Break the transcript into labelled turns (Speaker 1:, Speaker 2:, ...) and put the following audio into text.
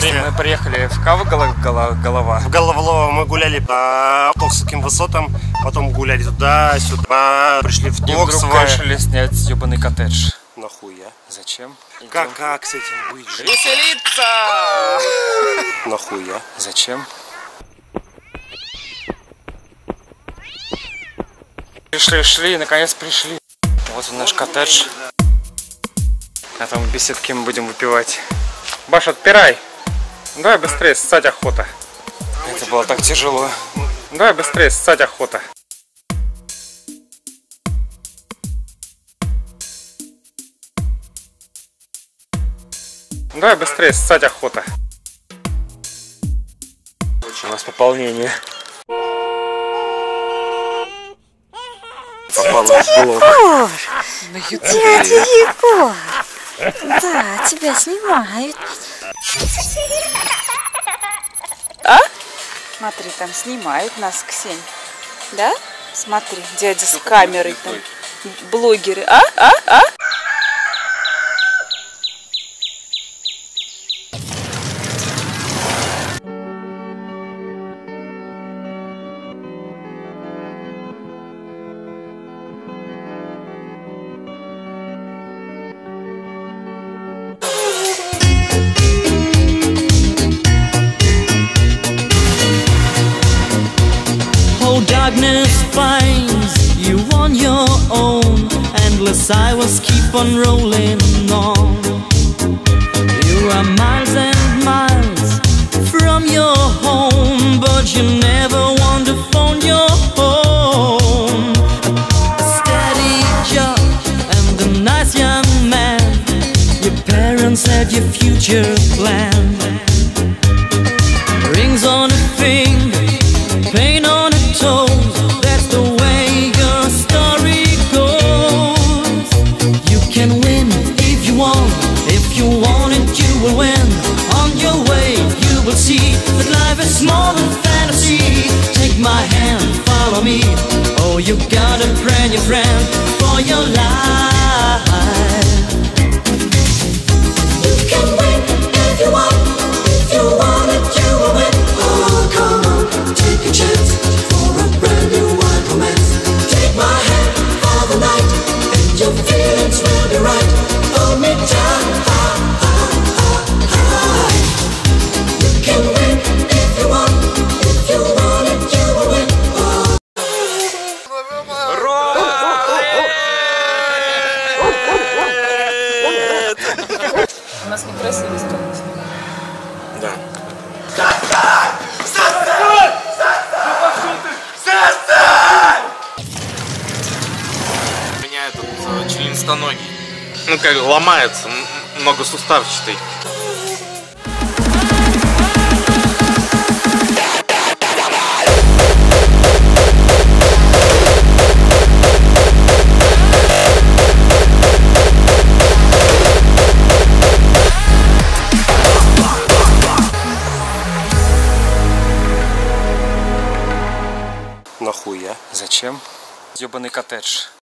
Speaker 1: Здрасте.
Speaker 2: Мы приехали в голо- голова.
Speaker 1: В Головолово мы гуляли по Токсовским высотам, потом гуляли туда-сюда, пришли в
Speaker 2: И вдруг
Speaker 1: Токсово.
Speaker 2: решили снять ебаный коттедж.
Speaker 1: Нахуя?
Speaker 2: Зачем?
Speaker 1: Как, как с этим быть? жить?
Speaker 2: Веселиться!
Speaker 1: Нахуя?
Speaker 2: Зачем? Шли, шли, и наконец пришли. Вот он наш коттедж. А там в беседке мы будем выпивать. Баш, отпирай! Давай быстрее, ссать охота. Это было так тяжело. Давай быстрее, ссать охота. Давай быстрее, ссать охота. У нас пополнение.
Speaker 1: Попало в блок.
Speaker 3: Дядя Егор! Да, тебя снимают. А? Смотри, там снимают нас, Ксень. Да? Смотри, дядя с камерой там. Блогеры. А? А? А?
Speaker 4: Darkness finds you on your own. Endless hours keep on rolling on. You are miles and miles from your home, but you never want to phone your home. A steady job and a nice young man. Your parents had your future planned. You gotta pray your friend for your life.
Speaker 3: У нас некрасивый становится.
Speaker 1: Да.
Speaker 5: У меня этот э, членистоногий. Ну как ломается, м- многосуставчатый.
Speaker 1: Нахуя?
Speaker 2: Зачем? Ебаный коттедж.